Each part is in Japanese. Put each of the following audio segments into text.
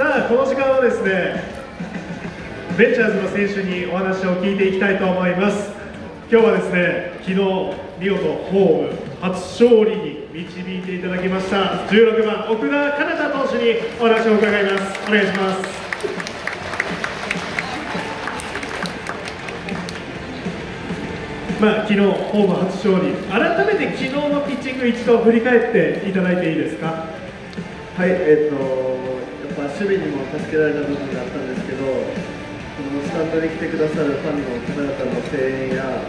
さあこの時間はですねベンチャーズの選手にお話を聞いていきたいと思います。今日はですね昨日見事ホーム初勝利に導いていただきました16番奥田かなた投手にお話を伺います。お願いします。まあ、昨日、ホーム初勝利、改めて昨日のピッチング、一度振り返っていただいていいですか？はい、えーと、守備にも助けられた部分があったんですけど、このスタンドに来てくださるファンの方々の声援や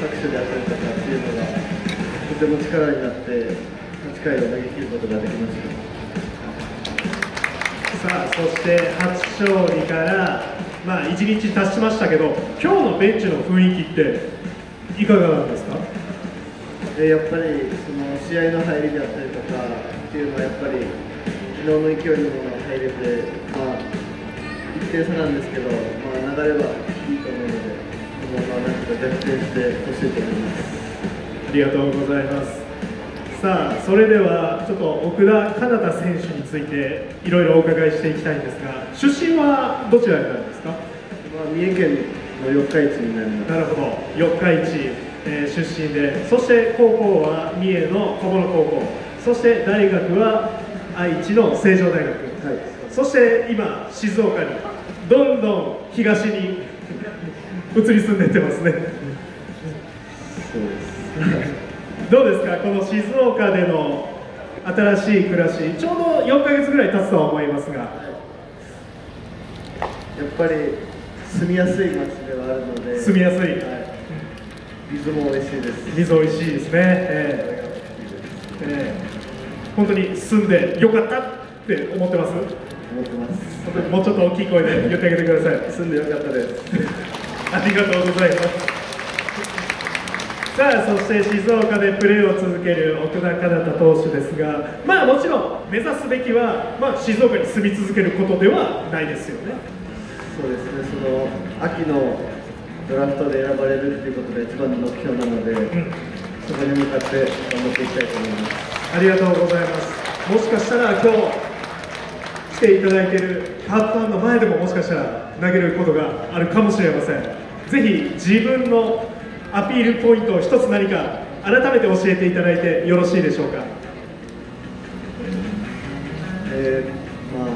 拍手であったりとかっていうのが、とても力になって、8回を投げ切ることができました。さあ、そして初勝利から、まあ、1日経ちましたけど、今日のベンチの雰囲気って、いかがなんですか？でやっぱりその試合の入りであったりとかっていうのはやっぱり昨日の勢いのものが入れて、まあ、1点差なんですけど、まあ、流れはいいと思うので、ままなんとか逆転してほしいと思います。ありがとうございます。さあそれではちょっと奥田かなた選手についていろいろお伺いしていきたいんですが出身はどちらになるんですか、まあ、三重県四日市になります。なるほど。四日市、えー、出身でそして高校は三重の小諸高校。そして大学は愛知の成城大学、はい、そして今静岡にどんどん東に移り住んでいってますね。どうですか？この静岡での新しい暮らしちょうど4か月ぐらい経つとは思いますが。やっぱり住みやすい街ではあるので。住みやすい、はい、水も美味しいです。水美味しいですね、えーえー、本当に住んでよかったって思ってます？本当にもうちょっと大きい声で言ってあげてください。住んでよかったです。ありがとうございます。さあそして静岡でプレーを続ける奥田かなた投手ですがまあもちろん目指すべきは、まあ、静岡に住み続けることではないですよね。そうですね。その秋のドラフトで選ばれるっていうことが一番の目標なので、うん、そこに向かって頑張っていきたいと思います。ありがとうございます。もしかしたら今日来ていただいているカープファンの前でももしかしたら投げることがあるかもしれません。ぜひ自分のアピールポイントを一つ何か改めて教えていただいてよろしいでしょうか。えー、まあ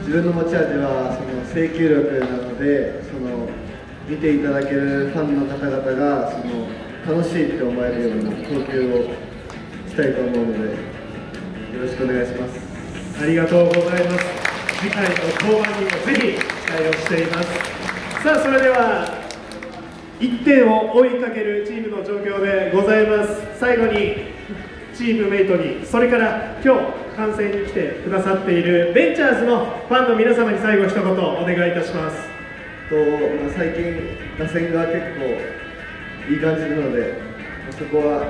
自分の持ち味はその制球力なのでその見ていただけるファンの方々がその楽しいって思えるような投球をしたいと思うのでよろしくお願いします。ありがとうございます。次回の登板にもぜひ期待をしています。さあそれでは1点を追いかけるチームの状況でございます。最後にチームメイトにそれから今日観戦に来てくださっているベンチャーズのファンの皆様に最後一言お願いいたします。と、まあ、最近打線が結構いい感じなのでそこは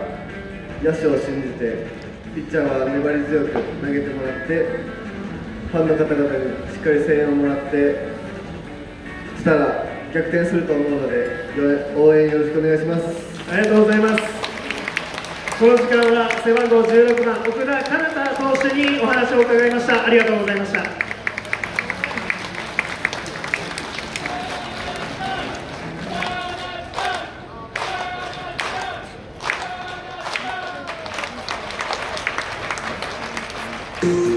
野手を信じてピッチャーは粘り強く投げてもらってファンの方々にしっかり声援をもらってしたら逆転すると思うので応援よろしくお願いします。ありがとうございます。この時間は背番号16番奥田かなた投手にお話を伺いました。ありがとうございました。Ooh.